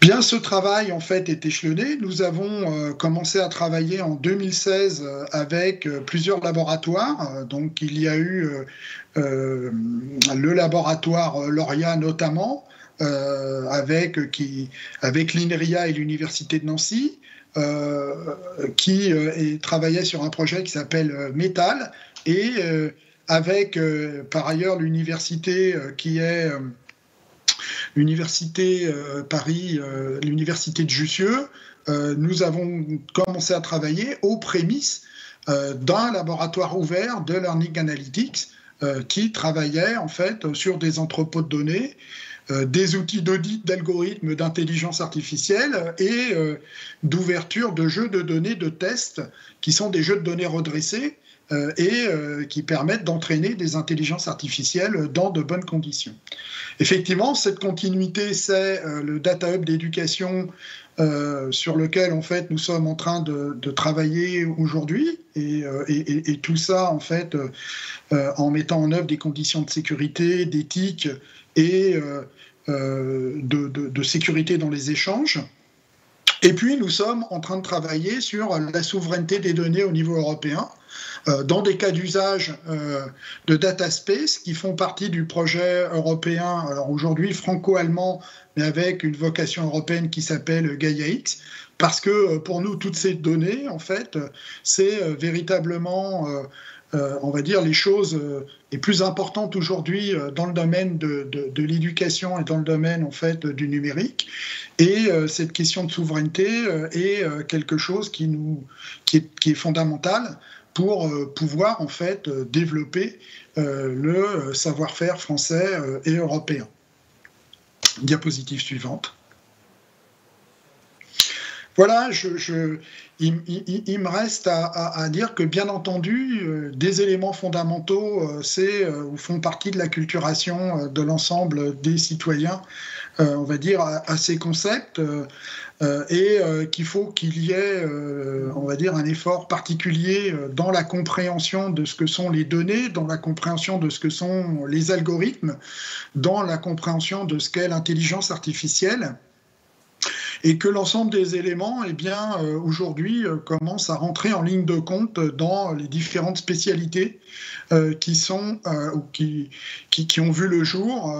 Bien, ce travail en fait est échelonné. Nous avons commencé à travailler en 2016 avec plusieurs laboratoires. donc, il y a eu le laboratoire Lauria notamment, euh, avec, qui, avec l'INRIA et l'Université de Nancy, euh, qui euh, travaillait sur un projet qui s'appelle Métal, et avec par ailleurs l'université qui est l'université Paris, l'université de Jussieu, nous avons commencé à travailler aux prémices d'un laboratoire ouvert de Learning Analytics qui travaillait en fait sur des entrepôts de données euh, des outils d'audit d'algorithmes d'intelligence artificielle et euh, d'ouverture de jeux de données de tests qui sont des jeux de données redressés euh, et qui permettent d'entraîner des intelligences artificielles dans de bonnes conditions. Effectivement, cette continuité, c'est le data hub d'éducation sur lequel en fait nous sommes en train de, travailler aujourd'hui et, et, tout ça en fait en mettant en œuvre des conditions de sécurité, d'éthique et euh, euh, de, sécurité dans les échanges. Et puis, nous sommes en train de travailler sur la souveraineté des données au niveau européen, euh, dans des cas d'usage de data space qui font partie du projet européen, alors aujourd'hui franco-allemand, mais avec une vocation européenne qui s'appelle Gaia-X, parce que pour nous, toutes ces données, en fait, c'est véritablement on va dire, les choses les plus importantes aujourd'hui dans le domaine de, l'éducation et dans le domaine en fait du numérique. Et cette question de souveraineté est quelque chose qui, nous, qui, est, qui est fondamental pour pouvoir en fait développer le savoir-faire français et européen. Diapositive suivante. Voilà, je, il, me reste à, dire que, bien entendu, euh, des éléments fondamentaux euh, c'est, euh, font partie de la culturation de l'ensemble des citoyens, on va dire, à, ces concepts, et qu'il faut qu'il y ait, on va dire, un effort particulier dans la compréhension de ce que sont les données, dans la compréhension de ce que sont les algorithmes, dans la compréhension de ce qu'est l'intelligence artificielle et que l'ensemble des éléments, eh bien, euh, aujourd'hui, euh, commencent à rentrer en ligne de compte dans les différentes spécialités euh, qui sont qui, qui, ont vu le jour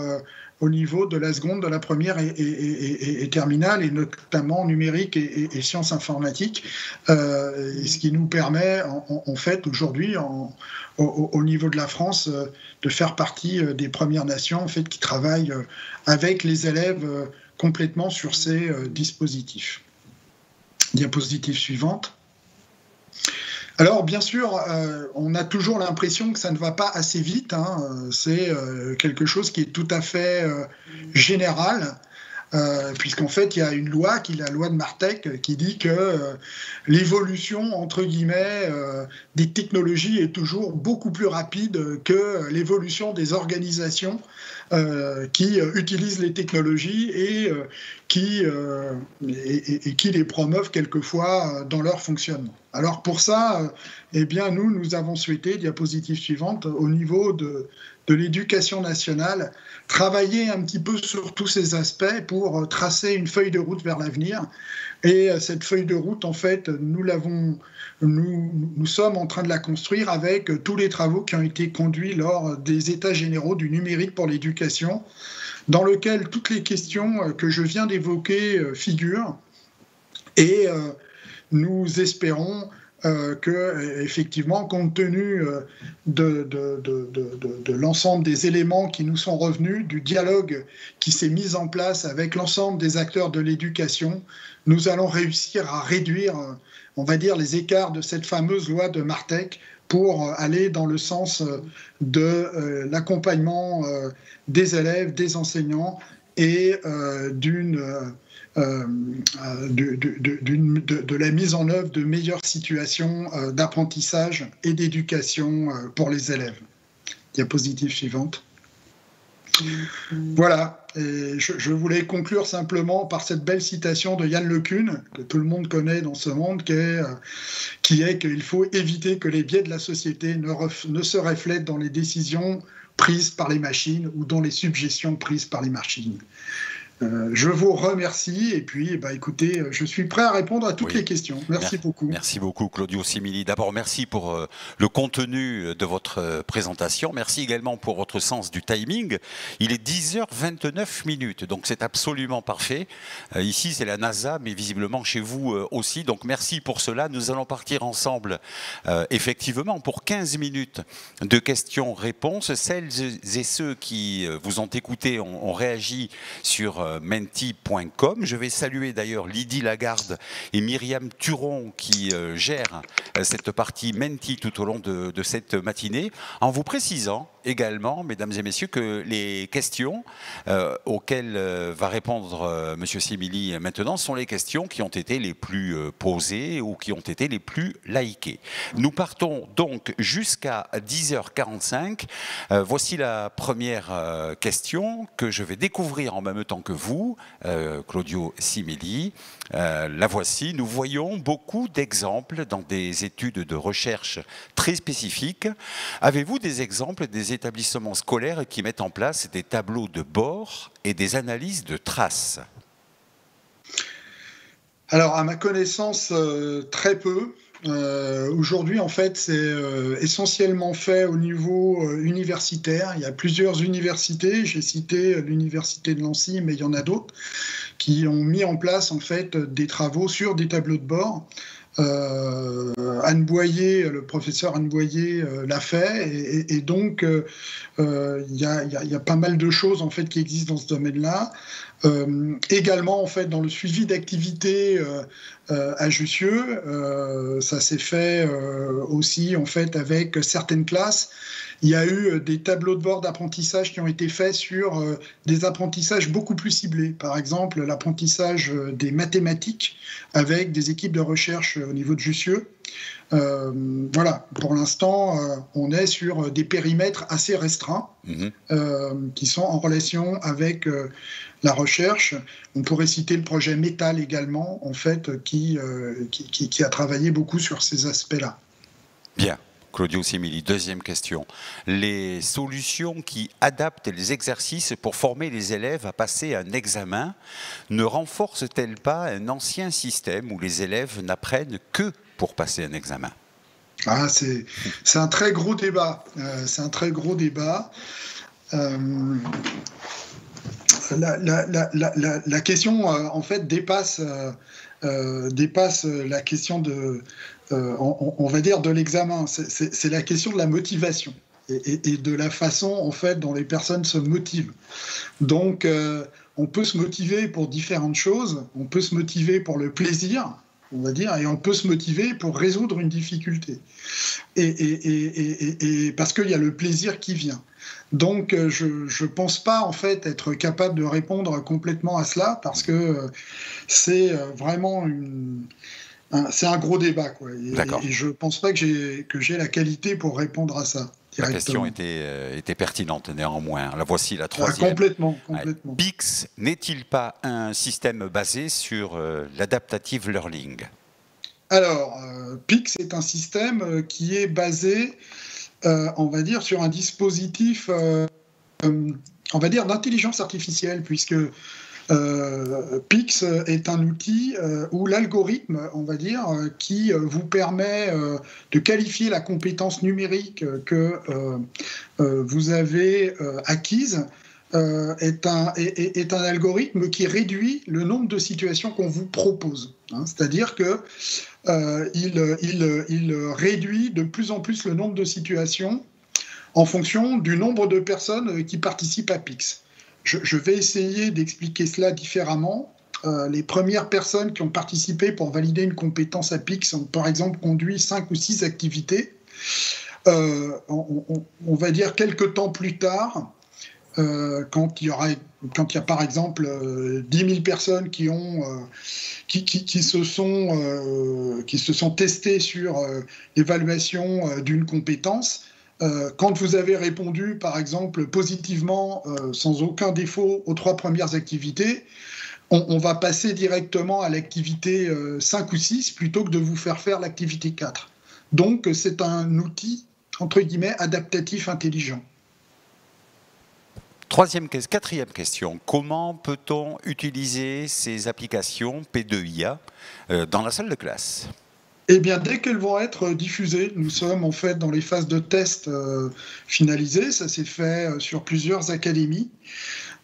au niveau de la seconde, de la première et, terminale, et notamment numérique et, sciences informatiques, ce qui nous permet en, fait aujourd'hui au, niveau de la France de faire partie des premières nations en fait, qui travaillent avec les élèves complètement sur ces euh, dispositifs. Diapositive suivante. Alors, bien sûr, euh, on a toujours l'impression que ça ne va pas assez vite. Hein. C'est euh, quelque chose qui est tout à fait général. puisqu'en fait, il y a une loi, qui est la loi de Martek, qui dit que l'évolution, entre guillemets, des technologies est toujours beaucoup plus rapide que l'évolution des organisations euh, qui euh, utilisent les technologies et, euh, qui, les promeuvent quelquefois dans leur fonctionnement. Alors pour ça, eh bien, nous, nous avons souhaité, diapositive suivante, au niveau de, de l'éducation nationale, travailler un petit peu sur tous ces aspects pour tracer une feuille de route vers l'avenir. Et cette feuille de route, en fait, nous sommes en train de la construire avec tous les travaux qui ont été conduits lors des États généraux du numérique pour l'éducation, dans lequel toutes les questions que je viens d'évoquer euh, figurent. Et euh, nous espérons euh, que, effectivement, compte tenu de, de l'ensemble des éléments qui nous sont revenus, du dialogue qui s'est mis en place avec l'ensemble des acteurs de l'éducation, nous allons réussir à réduire on va dire, les écarts de cette fameuse loi de Martek pour euh, aller dans le sens euh, de euh, l'accompagnement des élèves, des enseignants et d'une de, la mise en œuvre de meilleures situations d'apprentissage et d'éducation pour les élèves. Diapositive suivante. Voilà, et je, voulais conclure simplement par cette belle citation de Yann LeCun, que tout le monde connaît dans ce monde, qui est, euh, qu'il faut éviter que les biais de la société ne se reflètent dans les décisions prises par les machines ou dans les suggestions prises par les machines. Euh, je vous remercie et puis, bah, écoutez, euh, je suis prêt à répondre à toutes les questions. Merci beaucoup. Merci beaucoup, Claudio Simili. D'abord, merci pour euh, le contenu de votre présentation. Merci également pour votre sens du timing. Il est 10h29 minutes, donc c'est absolument parfait. ici, c'est la NASA, mais visiblement chez vous aussi. Donc, merci pour cela. Nous allons partir ensemble, effectivement, pour 15 minutes de questions-réponses. Celles et ceux qui vous ont écouté ont, ont réagi sur menti.com. Je vais saluer d'ailleurs Lydie Lagarde et Myriam Turon qui euh, gèrent euh, cette partie Menti tout au long de, cette matinée, en vous précisant également, mesdames et messieurs, que les questions euh, auxquelles va répondre Monsieur Simili maintenant sont les questions qui ont été les plus posées ou qui ont été les plus likées. Nous partons donc jusqu'à 10h45. voici la première question que je vais découvrir en même temps que vous, euh, Claudio Simili. Euh, la voici. Nous voyons beaucoup d'exemples dans des études de recherche très spécifiques. Avez-vous des exemples des établissements scolaires qui mettent en place des tableaux de bord et des analyses de traces? Alors, à ma connaissance, euh, très peu. Euh, aujourd'hui, en fait, c'est essentiellement fait au niveau universitaire. Il y a plusieurs universités. J'ai cité l'université de Nancy, mais il y en a d'autres qui ont mis en place en fait des travaux sur des tableaux de bord Anne Boyer, le professeur Anne Boyer l'a fait, et, donc il y, a, pas mal de choses en fait qui existent dans ce domaine-là. Également en fait dans le suivi d'activités à Jussieu, ça s'est fait aussi en fait avec certaines classes il y a eu euh, des tableaux de bord d'apprentissage qui ont été faits sur euh, des apprentissages beaucoup plus ciblés. Par exemple, l'apprentissage euh, des mathématiques avec des équipes de recherche au niveau de Jussieu. Voilà, pour l'instant, on est sur des périmètres assez restreints mhm. qui sont en relation avec la recherche. On pourrait citer le projet Métal également, en fait, qui, qui, qui a travaillé beaucoup sur ces aspects-là. Bien. Claudio Simili, deuxième question. Les solutions qui adaptent les exercices pour former les élèves à passer un examen ne renforcent-elles pas un ancien système où les élèves n'apprennent que pour passer un examen ah, c'est, un très gros débat. Euh, c'est un très gros débat. Euh, la, question, euh, en fait, dépasse, dépasse la question de, on, va dire, de l'examen. C'est la question de la motivation et, de la façon, en fait, dont les personnes se motivent. Donc, on peut se motiver pour différentes choses. On peut se motiver pour le plaisir, on va dire, et on peut se motiver pour résoudre une difficulté. Et, parce qu'il y a le plaisir qui vient. Donc, euh, je ne pense pas, en fait, être capable de répondre complètement à cela, parce que c'est vraiment une c'est un gros débat. Quoi. Et, je ne pense pas que j'ai la qualité pour répondre à ça. La question était, euh, était, pertinente néanmoins. La voici la ah, troisième. complètement. complètement. PIX n'est-il pas un système basé sur euh, l'adaptative learning? Alors, euh, PIX est un système qui est basé, on va dire, sur un dispositif, on va dire, d'intelligence artificielle, puisque euh, Pix est un outil euh, où l'algorithme, on va dire, euh, qui vous permet de qualifier la compétence numérique que vous avez acquise, est, un, algorithme qui réduit le nombre de situations qu'on vous propose. Hein. C'est-à-dire que il, il, il, réduit de plus en plus le nombre de situations en fonction du nombre de personnes qui participent à Pix. Je, vais essayer d'expliquer cela différemment. Euh, les premières personnes qui ont participé pour valider une compétence à PIX ont par exemple conduit cinq ou six activités. Euh, on, va dire quelques temps plus tard, euh, quand, il y aura, quand il y a par exemple 10 000 personnes qui, ont, qui, se sont, qui se sont testées sur l'évaluation d'une compétence, euh, quand vous avez répondu, par exemple, positivement, euh, sans aucun défaut, aux trois premières activités, on, va passer directement à l'activité 5 euh, ou 6 plutôt que de vous faire faire l'activité 4. Donc, c'est un outil, entre guillemets, adaptatif intelligent. Troisième, quatrième question. Comment peut-on utiliser ces applications P2IA dans la salle de classe? Eh bien, dès qu'elles vont être diffusées, nous sommes en fait dans les phases de test euh, finalisées. Ça s'est fait euh, sur plusieurs académies.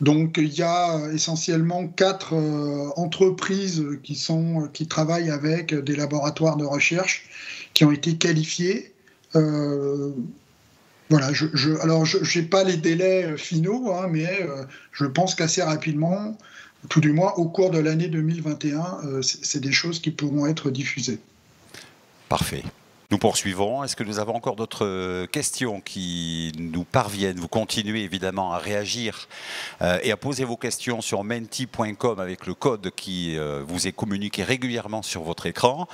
Donc, il y a essentiellement quatre euh, entreprises qui, sont, qui travaillent avec des laboratoires de recherche qui ont été qualifiés. voilà, je, alors je n'ai pas les délais finaux, hein, mais je pense qu'assez rapidement, tout du moins au cours de l'année 2021, c'est des choses qui pourront être diffusées. Parfait. Nous poursuivons. Est-ce que nous avons encore d'autres euh, questions qui nous parviennent? Vous continuez évidemment à réagir euh, et à poser vos questions sur menti.com avec le code qui euh, vous est communiqué régulièrement sur votre écran.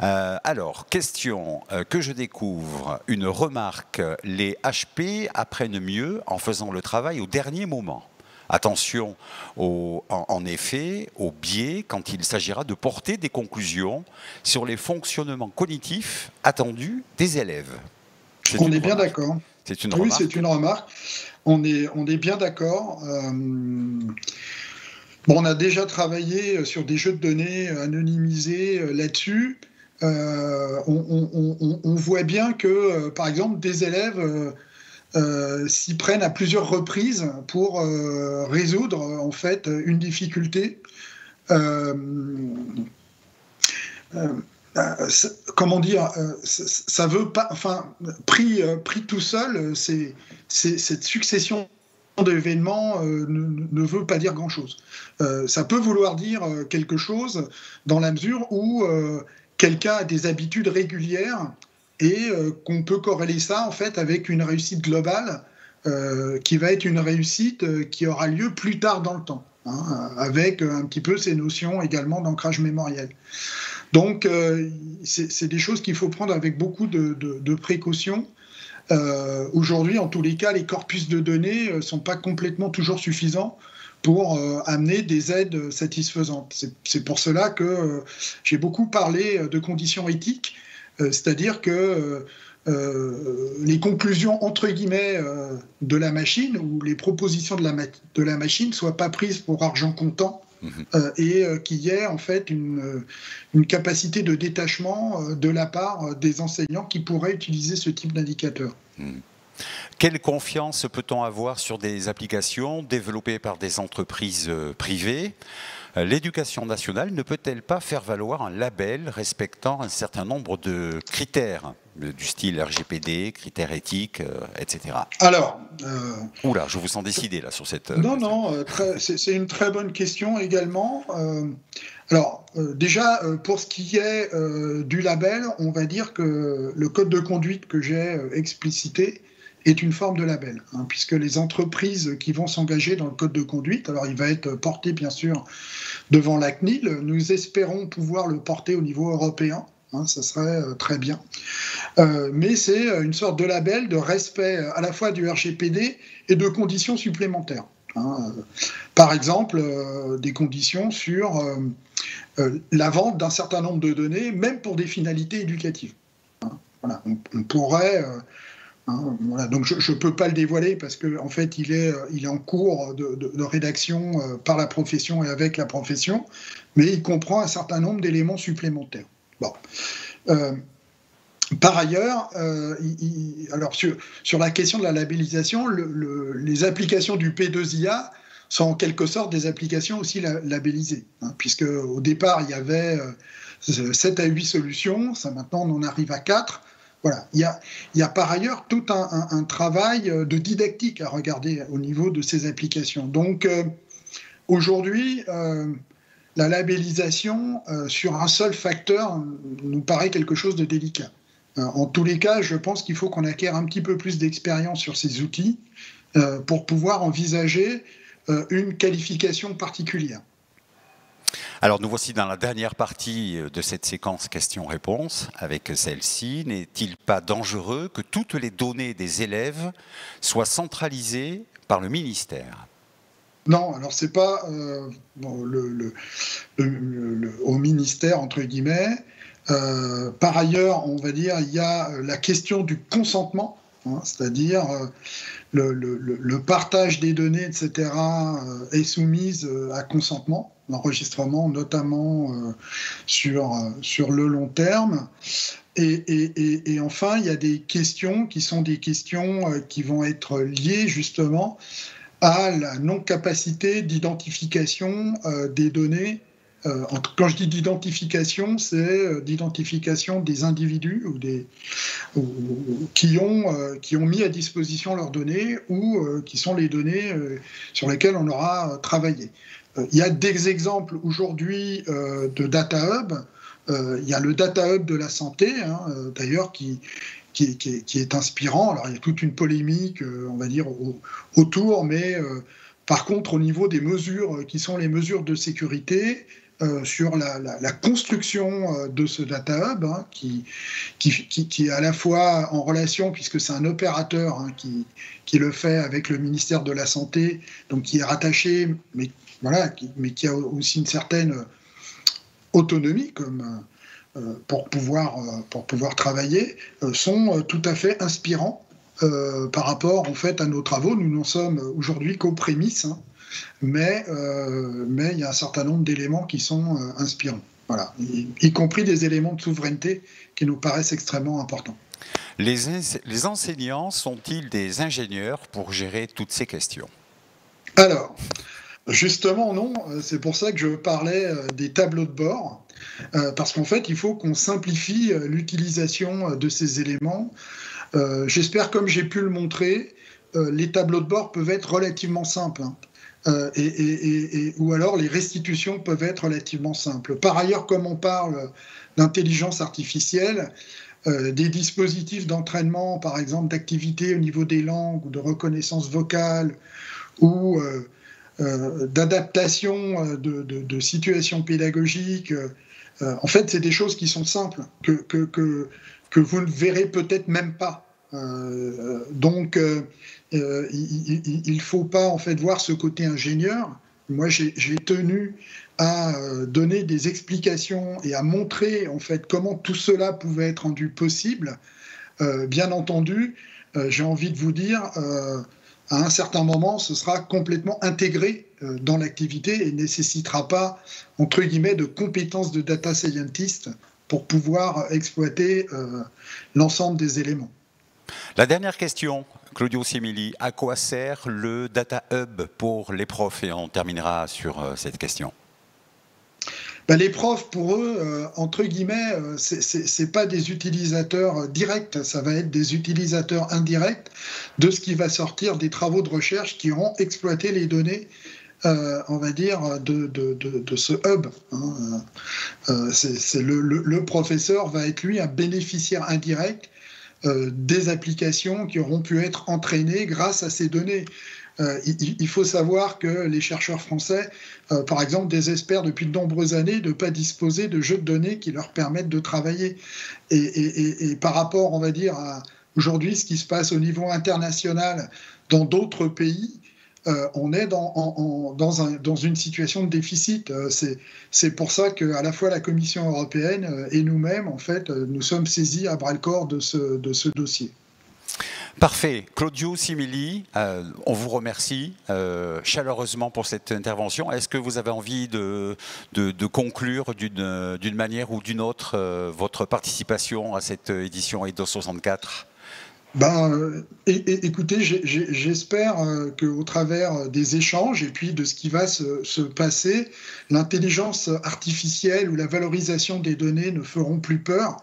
alors, question que je découvre, une remarque, les HP apprennent mieux en faisant le travail au dernier moment. Attention, en, effet, au biais quand il s'agira de porter des conclusions sur les fonctionnements cognitifs attendus des élèves. on est bien d'accord. C'est une oui, c'est une remarque. On est, on est bien d'accord. Euh, bon, on a déjà travaillé sur des jeux de données anonymisés euh, là-dessus. Euh, on, voit bien que, par exemple, des élèves euh, s'y prennent à plusieurs reprises pour euh, résoudre en fait une difficulté. Euh, comment dire, ça veut pas, enfin, pris, pris tout seul, c'est cette succession d'événements ne, veut pas dire grand-chose. ça peut vouloir dire quelque chose dans la mesure où quelqu'un a des habitudes régulières et qu'on peut corréler ça en fait avec une réussite globale euh, qui va être une réussite euh, qui aura lieu plus tard dans le temps, hein, avec un petit peu ces notions également d'ancrage mémoriel. Donc, euh, c'est des choses qu'il faut prendre avec beaucoup de, précautions. Aujourd'hui, en tous les cas, les corpus de données ne sont pas complètement toujours suffisants pour amener des aides satisfaisantes. C'est pour cela que j'ai beaucoup parlé de conditions éthiques, c'est-à-dire que euh, les conclusions entre guillemets euh, de la machine ou les propositions de la, de la machine soient pas prises pour argent comptant mhm. euh, et qu'il y ait en fait une, une capacité de détachement de la part des enseignants qui pourraient utiliser ce type d'indicateur. Mhm. Quelle confiance peut-on avoir sur des applications développées par des entreprises privées? L'éducation nationale ne peut-elle pas faire valoir un label respectant un certain nombre de critères du style RGPD, critères éthiques, euh, etc. Alors. Euh, Oula, je vous sens décidé là sur cette. Euh, non, non, c'est une très bonne question également. alors, déjà, pour ce qui est du label, on va dire que le code de conduite que j'ai explicité est une forme de label, hein, puisque les entreprises qui vont s'engager dans le code de conduite, alors il va être porté bien sûr devant la CNIL, nous espérons pouvoir le porter au niveau européen, hein, ça serait très bien. Euh, mais c'est euh, une sorte de label de respect euh, à la fois du RGPD et de conditions supplémentaires. Hein. Par exemple, des conditions sur la vente d'un certain nombre de données, même pour des finalités éducatives. Voilà. On, pourrait. Hein. Donc je ne peux pas le dévoiler parce qu'en en fait il est, il est en cours de, rédaction par la profession et avec la profession, mais il comprend un certain nombre d'éléments supplémentaires. Bon. Par ailleurs, euh, alors sur, la question de la labellisation, les applications du P2IA sont en quelque sorte des applications aussi labellisées, hein, puisque au départ il y avait 7 euh, à 8 solutions, ça maintenant on en arrive à 4. Voilà. Il, y a, par ailleurs tout un, travail euh, de didactique à regarder au niveau de ces applications. Donc aujourd'hui, la labellisation sur un seul facteur nous paraît quelque chose de délicat. Euh, en tous les cas, je pense qu'il faut qu'on acquiert un petit peu plus d'expérience sur ces outils euh, pour pouvoir envisager euh, une qualification particulière. Alors nous voici dans la dernière partie de cette séquence questions-réponses avec celle-ci. N'est-il pas dangereux que toutes les données des élèves soient centralisées par le ministère? Non, alors c'est pas au ministère entre guillemets. Euh, par ailleurs, on va dire, il y a euh, la question du consentement, hein, c'est-à-dire euh, le, partage des données, etc., est soumise à consentement, l'enregistrement notamment sur, sur le long terme. Et, et, enfin, il y a des questions qui sont des questions qui vont être liées justement à la non-capacité d'identification des données euh, quand je dis d'identification, c'est euh, d'identification des individus ou des, qui, ont, euh, qui ont mis à disposition leurs données ou qui sont les données sur lesquelles on aura travaillé. Il y a des exemples aujourd'hui de Data Hub. il y a le Data Hub de la santé, hein, d'ailleurs, qui, qui, qui, est inspirant. Alors, il y a toute une polémique, on va dire, autour, mais par contre, au niveau des mesures qui sont les mesures de sécurité, euh, sur la, construction euh, de ce data hub, hein, qui, qui, est à la fois en relation, puisque c'est un opérateur hein, qui, qui, le fait avec le ministère de la Santé, donc qui est rattaché, mais, voilà, mais qui a aussi une certaine autonomie comme, euh, pour, pouvoir, pour pouvoir travailler, sont tout à fait inspirants par rapport en fait, à nos travaux. Nous n'en sommes aujourd'hui qu'aux prémices. Hein mais, euh, mais il y a un certain nombre d'éléments qui sont euh, inspirants, voilà, y, compris des éléments de souveraineté qui nous paraissent extrêmement importants. Les, les enseignants sont-ils des ingénieurs pour gérer toutes ces questions? Alors, justement, non. C'est pour ça que je parlais euh, des tableaux de bord. parce qu'en fait, il faut qu'on simplifie l'utilisation de ces éléments. J'espère, comme j'ai pu le montrer, les tableaux de bord peuvent être relativement simples. Hein. Euh, et, ou alors les restitutions peuvent être relativement simples. Par ailleurs, comme on parle d'intelligence artificielle, euh, des dispositifs d'entraînement, par exemple d'activité au niveau des langues ou de reconnaissance vocale ou euh, d'adaptation de, situations pédagogiques, en fait, c'est des choses qui sont simples, que, que, que, vous ne verrez peut-être même pas. donc, euh, il ne faut pas en fait voir ce côté ingénieur. Moi, j'ai tenu à euh, donner des explications et à montrer en fait comment tout cela pouvait être rendu possible. Euh, bien entendu, j'ai envie de vous dire, à un certain moment, ce sera complètement intégré dans l'activité et nécessitera pas, entre guillemets, de compétences de data scientist pour pouvoir exploiter l'ensemble des éléments. La dernière question, Claudio Simili, à quoi sert le Data Hub pour les profs? Et on terminera sur euh, cette question. Ben, les profs, pour eux, euh, entre guillemets, euh, ce n'est pas des utilisateurs directs, ça va être des utilisateurs indirects de ce qui va sortir des travaux de recherche qui auront exploité les données on va dire, de, ce hub. Hein. c'est le, le, professeur va être lui un bénéficiaire indirect euh, des applications qui auront pu être entraînées grâce à ces données. Euh, il, faut savoir que les chercheurs français, euh, par exemple, désespèrent depuis de nombreuses années de ne pas disposer de jeux de données qui leur permettent de travailler. Et, par rapport, on va dire, à aujourd'hui ce qui se passe au niveau international dans d'autres pays, euh, on est dans, une situation de déficit. Euh, c'est pour ça qu'à la fois la Commission européenne euh, et nous-mêmes, en fait, nous sommes saisis à bras-le-corps de ce, dossier. Parfait. Claudio Simili, on vous remercie chaleureusement pour cette intervention. Est-ce que vous avez envie de, conclure d'une manière ou d'une autre votre participation à cette édition EDO 64 ben, euh, écoutez, j'espère euh, qu'au travers des échanges et puis de ce qui va se, passer, l'intelligence artificielle ou la valorisation des données ne feront plus peur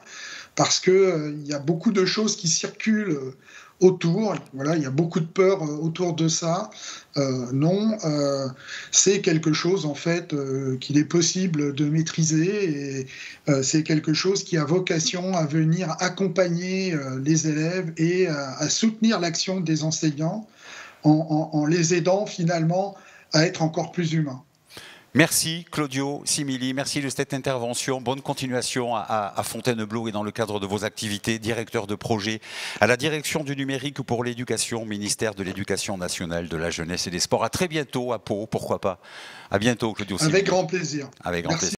parce qu'il euh, y a beaucoup de choses qui circulent autour. Il y a beaucoup de peur euh, autour de ça. Euh, non, euh, c'est quelque chose en fait qu'il est possible de maîtriser et c'est quelque chose qui a vocation à venir accompagner les élèves et à, soutenir l'action des enseignants en les aidant finalement à être encore plus humains. Merci Claudio Simili, merci de cette intervention. Bonne continuation à, Fontainebleau et dans le cadre de vos activités, directeur de projet à la direction du numérique pour l'éducation, ministère de l'Éducation nationale, de la jeunesse et des sports. À très bientôt à Pau, pourquoi pas. À bientôt Claudio Simili. Avec grand plaisir. Avec grand plaisir.